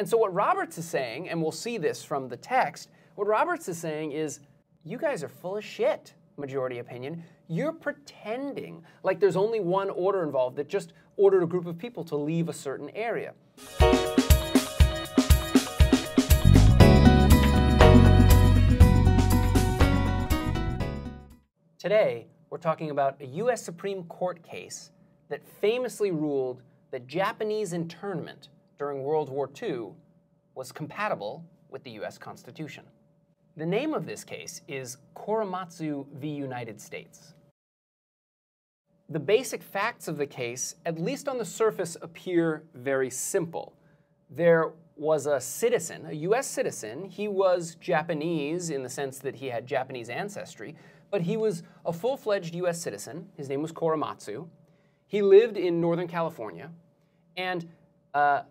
And so what Roberts is saying, and we'll see this from the text, what Roberts is saying is, you guys are full of shit, majority opinion. You're pretending like there's only one order involved that just ordered a group of people to leave a certain area. Today, we're talking about a US Supreme Court case that famously ruled that Japanese internment during World War II was compatible with the US Constitution. The name of this case is Korematsu v. United States. The basic facts of the case, at least on the surface, appear very simple. There was a citizen, a US citizen. He was Japanese in the sense that he had Japanese ancestry, but he was a full fledged US citizen. His name was Korematsu. He lived in Northern California, and uh,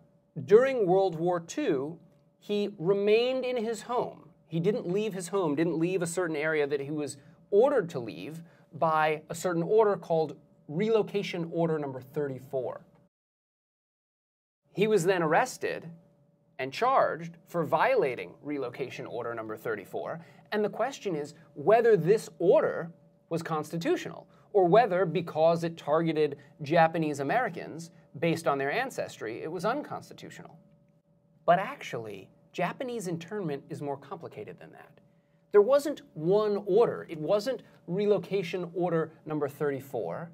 during World War II, he remained in his home. He didn't leave his home, didn't leave a certain area that he was ordered to leave by a certain order called Relocation Order Number 34. He was then arrested and charged for violating Relocation Order Number 34. And the question is whether this order was constitutional or whether, because it targeted Japanese Americans based on their ancestry, it was unconstitutional. But actually, Japanese internment is more complicated than that. There wasn't one order. It wasn't Relocation Order Number 34,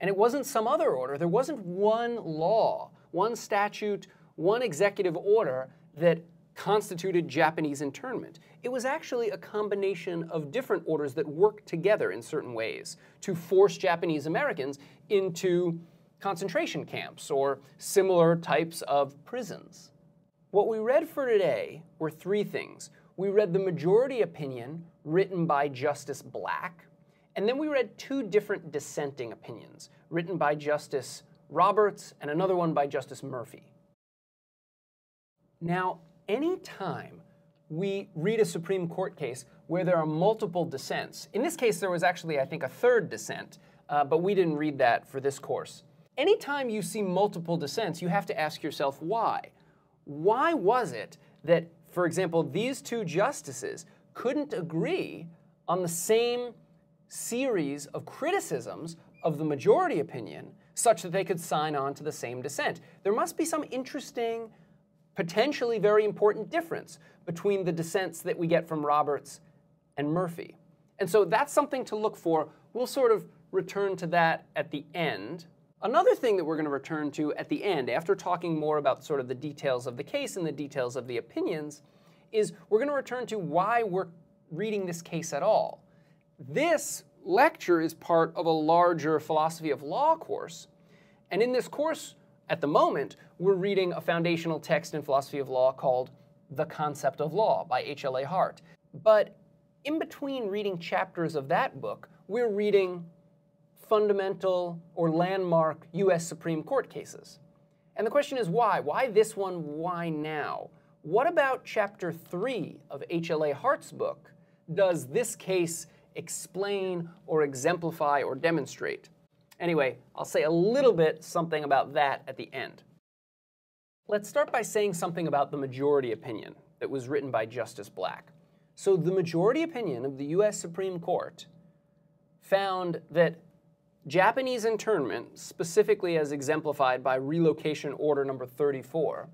and it wasn't some other order. There wasn't one law, one statute, one executive order that constituted Japanese internment. It was actually a combination of different orders that worked together in certain ways to force Japanese Americans into concentration camps or similar types of prisons. What we read for today were three things. We read the majority opinion written by Justice Black, and then we read two different dissenting opinions written by Justice Roberts and another one by Justice Murphy. Now, anytime we read a Supreme Court case where there are multiple dissents, in this case there was actually, I think, a third dissent, uh, but we didn't read that for this course. Anytime you see multiple dissents, you have to ask yourself why. Why was it that, for example, these two justices couldn't agree on the same series of criticisms of the majority opinion such that they could sign on to the same dissent? There must be some interesting potentially very important difference between the dissents that we get from Roberts and Murphy. And so that's something to look for. We'll sort of return to that at the end. Another thing that we're going to return to at the end, after talking more about sort of the details of the case and the details of the opinions, is we're going to return to why we're reading this case at all. This lecture is part of a larger philosophy of law course. And in this course, at the moment, we're reading a foundational text in philosophy of law called The Concept of Law by H.L.A. Hart. But in between reading chapters of that book, we're reading fundamental or landmark US Supreme Court cases. And the question is why? Why this one? Why now? What about chapter three of H.L.A. Hart's book does this case explain or exemplify or demonstrate? Anyway, I'll say a little bit something about that at the end. Let's start by saying something about the majority opinion that was written by Justice Black. So, the majority opinion of the US Supreme Court found that Japanese internment, specifically as exemplified by Relocation Order number 34,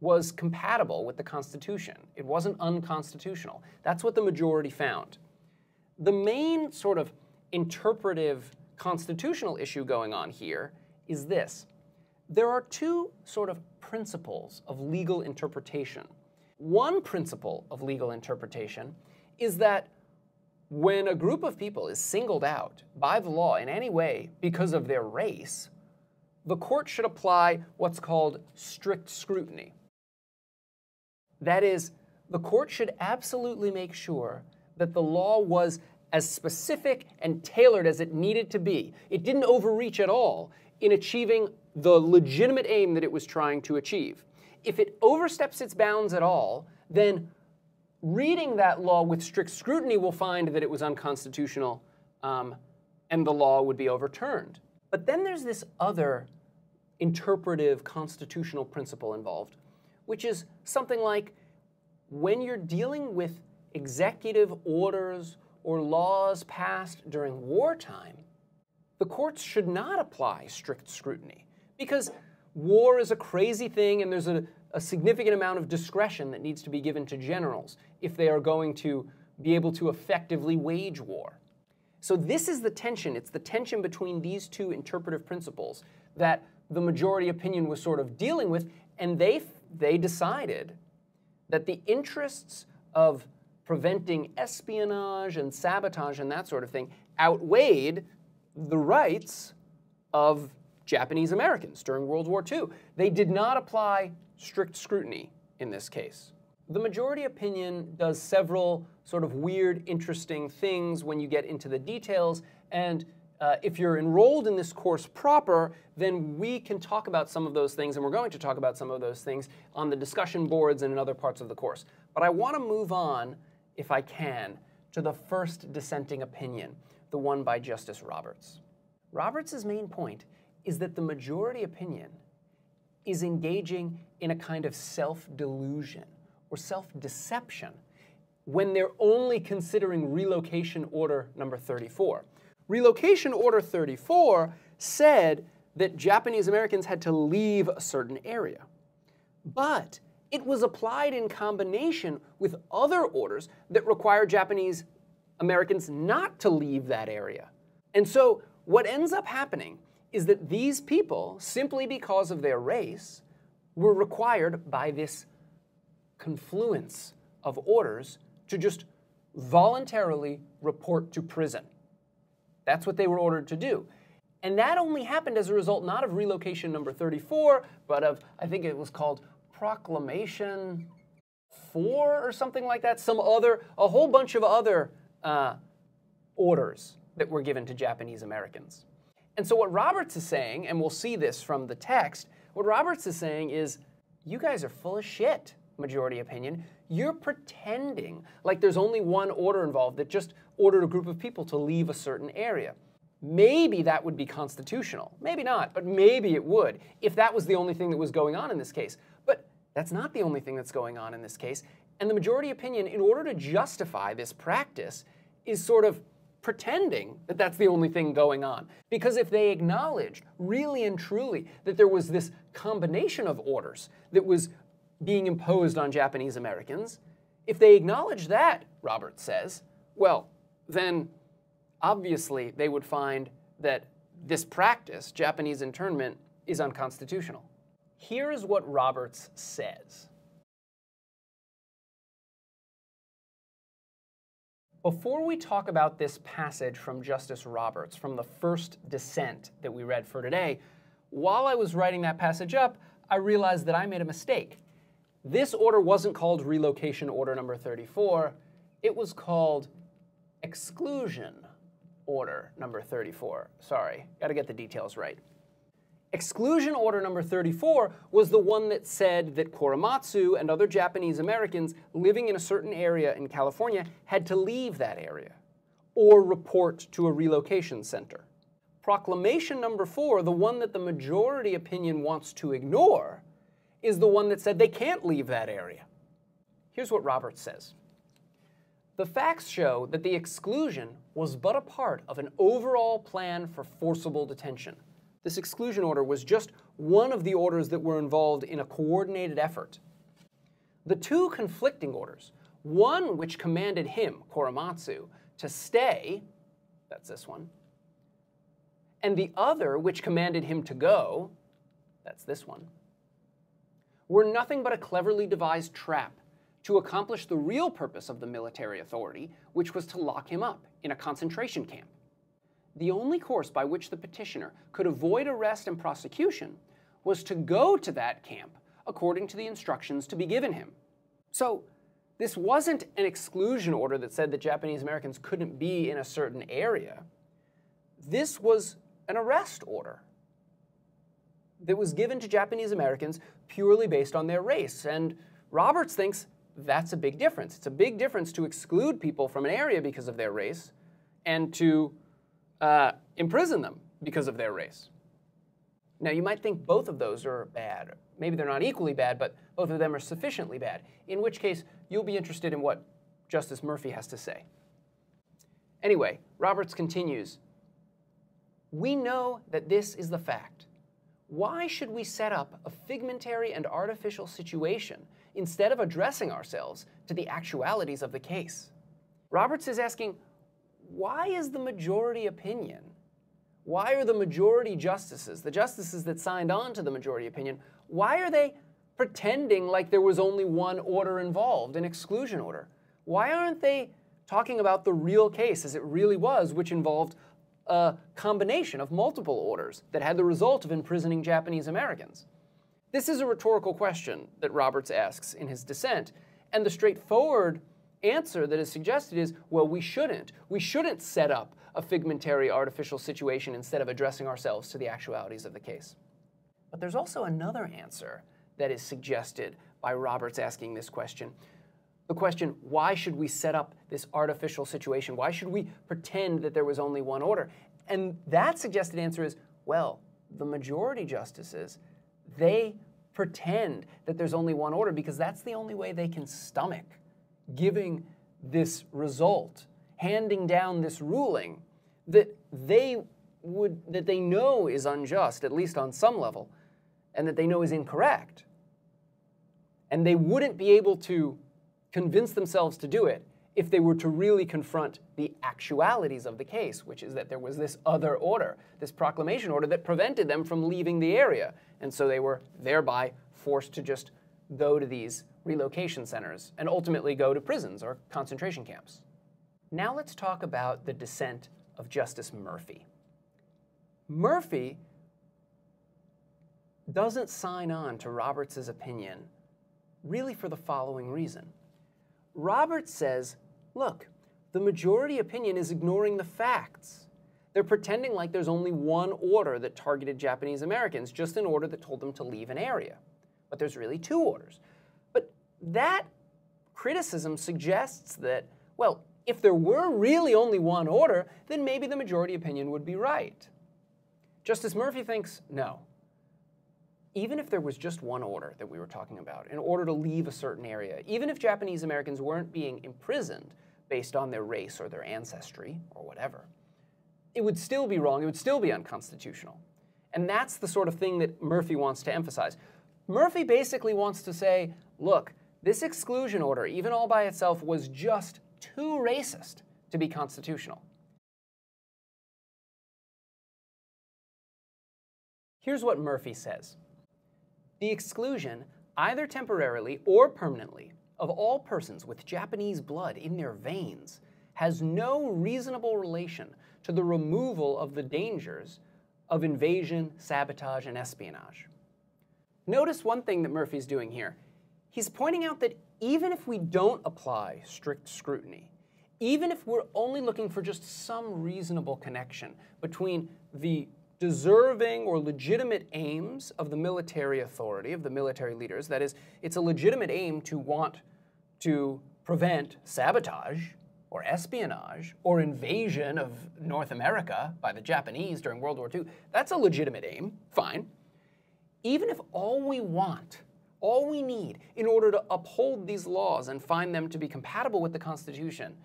was compatible with the Constitution. It wasn't unconstitutional. That's what the majority found. The main sort of interpretive constitutional issue going on here is this. There are two sort of principles of legal interpretation. One principle of legal interpretation is that when a group of people is singled out by the law in any way because of their race, the court should apply what's called strict scrutiny. That is, the court should absolutely make sure that the law was as specific and tailored as it needed to be. It didn't overreach at all in achieving the legitimate aim that it was trying to achieve. If it oversteps its bounds at all, then reading that law with strict scrutiny will find that it was unconstitutional um, and the law would be overturned. But then there's this other interpretive constitutional principle involved, which is something like when you're dealing with executive orders or laws passed during wartime, the courts should not apply strict scrutiny because war is a crazy thing and there's a, a, significant amount of discretion that needs to be given to generals if they are going to be able to effectively wage war. So, this is the tension. It's the tension between these two interpretive principles that the majority opinion was sort of dealing with, and they, they decided that the interests of preventing espionage and sabotage and that sort of thing outweighed the rights of Japanese Americans during World War II. They did not apply strict scrutiny in this case. The majority opinion does several sort of weird, interesting things when you get into the details, and uh, if you're enrolled in this course proper, then we can talk about some of those things, and we're going to talk about some of those things on the discussion boards and in other parts of the course. But I want to move on, if I can, to the first dissenting opinion, the one by Justice Roberts. Roberts' main point is that the majority opinion is engaging in a kind of self delusion or self deception when they're only considering relocation order number 34. Relocation Order 34 said that Japanese Americans had to leave a certain area. But it was applied in combination with other orders that require Japanese Americans not to leave that area. And so what ends up happening is that these people, simply because of their race, were required by this confluence of orders to just voluntarily report to prison. That's what they were ordered to do. And that only happened as a result not of relocation number 34, but of, I think it was called Proclamation 4 or something like that, some other, a whole bunch of other uh, orders that were given to Japanese Americans. And so, what Roberts is saying, and we'll see this from the text, what Roberts is saying is, you guys are full of shit, majority opinion. You're pretending like there's only one order involved that just ordered a group of people to leave a certain area. Maybe that would be constitutional. Maybe not, but maybe it would if that was the only thing that was going on in this case. But that's not the only thing that's going on in this case. And the majority opinion, in order to justify this practice, is sort of pretending that that's the only thing going on. Because if they acknowledged really and truly that there was this combination of orders that was being imposed on Japanese Americans, if they acknowledge that, Roberts says, well, then obviously they would find that this practice, Japanese internment, is unconstitutional. Here's what Roberts says. Before we talk about this passage from Justice Roberts, from the first dissent that we read for today, while I was writing that passage up, I realized that I made a mistake. This order wasn't called Relocation Order Number 34, it was called Exclusion Order Number 34. Sorry, got to get the details right. Exclusion Order Number 34 was the one that said that Korematsu and other Japanese Americans living in a certain area in California had to leave that area or report to a relocation center. Proclamation number four, the one that the majority opinion wants to ignore, is the one that said they can't leave that area. Here's what Roberts says The facts show that the exclusion was but a part of an overall plan for forcible detention. This exclusion order was just one of the orders that were involved in a coordinated effort. The two conflicting orders, one which commanded him, Korematsu, to stay, that's this one, and the other which commanded him to go, that's this one, were nothing but a cleverly devised trap to accomplish the real purpose of the military authority, which was to lock him up in a concentration camp. The only course by which the petitioner could avoid arrest and prosecution was to go to that camp according to the instructions to be given him. So, this wasn't an exclusion order that said that Japanese Americans couldn't be in a certain area. This was an arrest order that was given to Japanese Americans purely based on their race. And Roberts thinks that's a big difference. It's a big difference to exclude people from an area because of their race and to uh, imprison them because of their race. Now, you might think both of those are bad. Maybe they're not equally bad, but, Both of them are sufficiently bad, in which case you'll be interested in what Justice Murphy has to say. Anyway, Roberts continues We know that this is the fact. Why should we set up a figmentary and artificial situation instead of addressing ourselves to the actualities of the case? Roberts is asking, why is the majority opinion? Why are the majority justices, the justices that signed on to the majority opinion, why are they pretending like there was only one order involved, an exclusion order? Why aren't they talking about the real case as it really was, which involved a combination of multiple orders that had the result of imprisoning Japanese Americans? This is a rhetorical question that Roberts asks in his dissent, and the straightforward answer that is suggested is well, we shouldn't. We shouldn't set up a figmentary artificial situation instead of addressing ourselves to the actualities of the case. But there's also another answer that is suggested by Roberts asking this question. The question, why should we set up this artificial situation? Why should we pretend that there was only one order? And that suggested answer is, well, the majority justices, they pretend that there's only one order because that's the only way they can stomach giving this result, handing down this ruling that they would that they know is unjust, at least on some level, and that they know is incorrect. And they wouldn't be able to convince themselves to do it if they were to really confront the actualities of the case, which is that there was this other order, this proclamation order that prevented them from leaving the area. And so they were thereby forced to just go to these relocation centers and ultimately go to prisons or concentration camps. Now let's talk about the dissent of Justice Murphy. Murphy doesn't sign on to Roberts' opinion really for the following reason. Roberts says, look, the majority opinion is ignoring the facts. They're pretending like there's only one order that targeted Japanese Americans, just an order that told them to leave an area. But there's really two orders. But that criticism suggests that, well, if there were really only one order, then maybe the majority opinion would be right. Justice Murphy thinks no. Even if there was just one order that we were talking about, in order to leave a certain area, even if Japanese Americans weren't being imprisoned based on their race or their ancestry or whatever, it would still be wrong, it would still be unconstitutional. And that's the sort of thing that Murphy wants to emphasize. Murphy basically wants to say, look, this exclusion order, even all by itself, was just too racist to be constitutional. Here's what Murphy says The exclusion, either temporarily or permanently, of all persons with Japanese blood in their veins has no reasonable relation to the removal of the dangers of invasion, sabotage, and espionage. Notice one thing that Murphy's doing here. He's pointing out that even if we don't apply strict scrutiny, even if we're only looking for just some reasonable connection between the deserving or legitimate aims of the military authority, of the military leaders, that is, it's a legitimate aim to want to prevent sabotage or espionage or invasion of North America by the Japanese during World War II. That's a legitimate aim, fine. Even if all we want all we need in order to uphold these laws and find them to be compatible with the Constitution,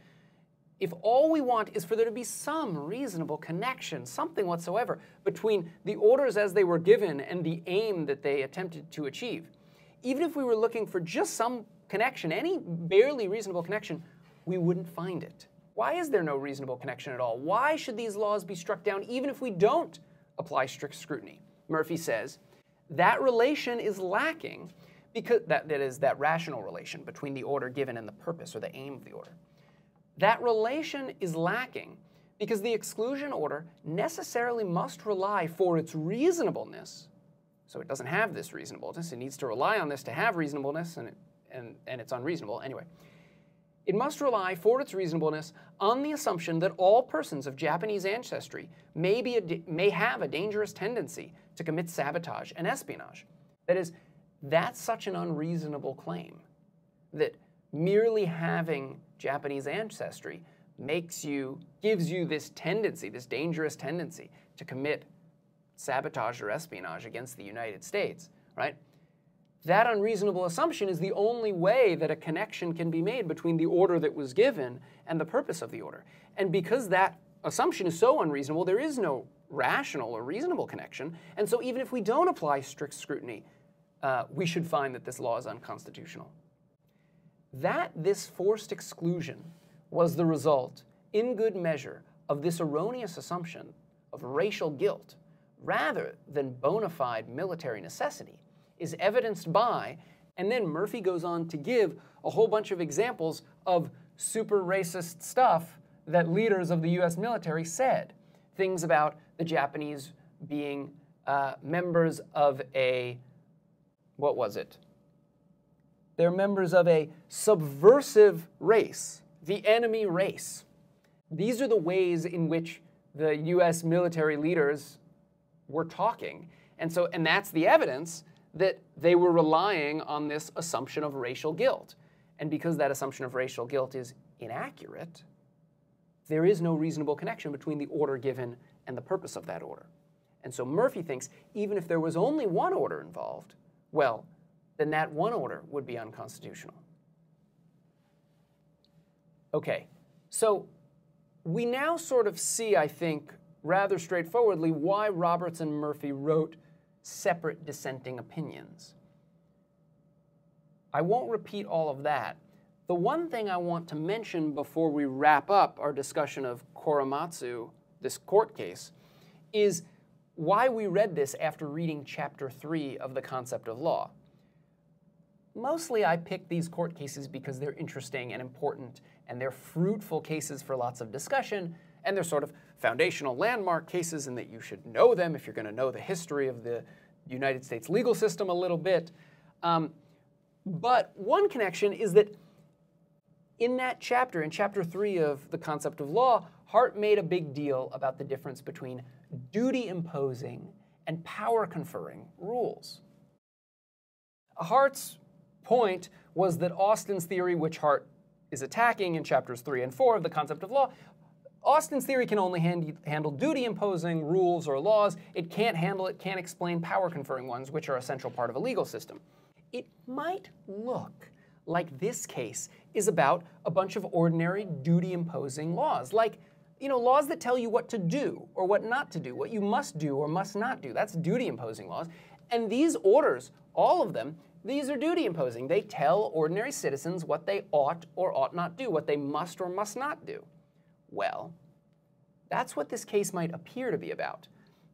if all we want is for there to be some reasonable connection, something whatsoever, between the orders as they were given and the aim that they attempted to achieve, even if we were looking for just some connection, any barely reasonable connection, we wouldn't find it. Why is there no reasonable connection at all? Why should these laws be struck down even if we don't apply strict scrutiny? Murphy says that relation is lacking because that, that is that rational relation between the order given and the purpose or the aim of the order. That relation is lacking because the exclusion order necessarily must rely for its reasonableness. So it doesn't have this reasonableness. It needs to rely on this to have reasonableness, and, it, and, and it's unreasonable. Anyway, it must rely for its reasonableness on the assumption that all persons of Japanese ancestry may, be a, may have a dangerous tendency to commit sabotage and espionage. That is, that's such an unreasonable claim that merely having Japanese ancestry makes you, gives you this tendency, this dangerous tendency to commit sabotage or espionage against the United States, right? that unreasonable assumption is the only way that a connection can be made between the order that was given and the purpose of the order. And because that assumption is so unreasonable, there is no rational or reasonable connection. And so even if we don't apply strict scrutiny, uh, we should find that this law is unconstitutional. That this forced exclusion was the result, in good measure, of this erroneous assumption of racial guilt rather than bona fide military necessity is evidenced by, and then Murphy goes on to give a whole bunch of examples of super racist stuff that leaders of the US military said. Things about the Japanese being uh, members of a, what was it? They're members of a subversive race, the enemy race. These are the ways in which the US military leaders were talking. And so, and that's the evidence that they were relying on this assumption of racial guilt. And because that assumption of racial guilt is inaccurate, there is no reasonable connection between the order given and the purpose of that order. And so Murphy thinks even if there was only one order involved, well, then that one order would be unconstitutional. Okay, so we now sort of see, I think, rather straightforwardly why Roberts and Murphy wrote separate dissenting opinions. I won't repeat all of that. The one thing I want to mention before we wrap up our discussion of Korematsu, this court case, is why we read this after reading chapter 3 of the concept of law. Mostly I pick these court cases because they're interesting and important and they're fruitful cases for lots of discussion and they're sort of foundational landmark cases and that you should know them if you're going to know the history of the United States legal system a little bit. Um, but one connection is that in that chapter, in chapter three of the concept of law, Hart made a big deal about the difference between duty imposing and power conferring rules. Hart's point was that Austin's theory, which Hart is attacking in chapters three and four of the concept of law, Austin's theory can only hand, handle duty imposing rules or laws. It can't handle, it can't explain power conferring ones, which are a central part of a legal system. It might look like this case is about a bunch of ordinary duty imposing laws, like you know, laws that tell you what to do or what not to do, what you must do or must not do. That's duty imposing laws. And these orders, all of them, these are duty imposing. They tell ordinary citizens what they ought or ought not do, what they must or must not do. Well, that's what this case might appear to be about.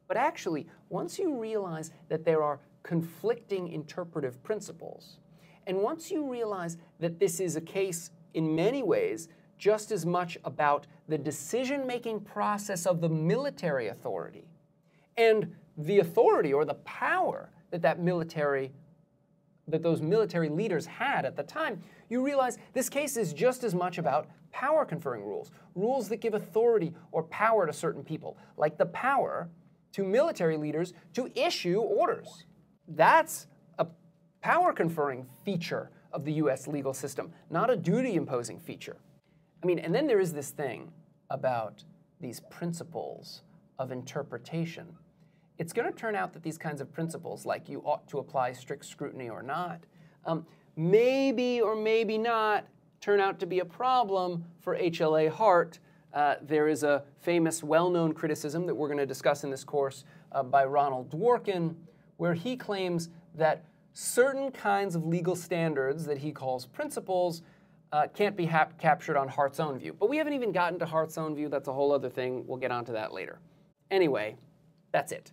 But actually, once you realize that there are conflicting interpretive principles, and once you realize that this is a case in many ways just as much about the decision making process of the military authority and the authority or the power that that military that those military leaders had at the time, you realize this case is just as much about power conferring rules, rules that give authority or power to certain people, like the power to military leaders to issue orders. That's power conferring feature of the US legal system, not a duty imposing feature. I mean, and then there is this thing about these principles of interpretation. It's going to turn out that these kinds of principles, like you ought to apply strict scrutiny or not, um, maybe or maybe not turn out to be a problem for HLA Hart. Uh, there is a famous, well known criticism that we're going to discuss in this course uh, by Ronald Dworkin, where he claims that certain kinds of legal standards that he calls principles uh, can't be captured on Hart's own view. But we haven't even gotten to Hart's own view. That's a whole other thing. We'll get onto that later. Anyway, that's it.